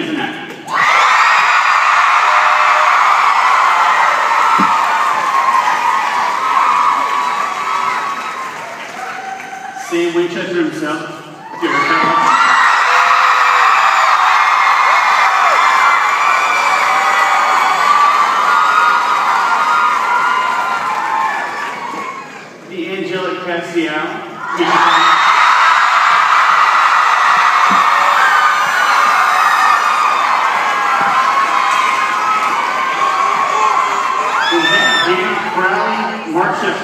Kiznak. Sam Winchester himself, Derek Howard. The Angelic Castiel. Browning Worship.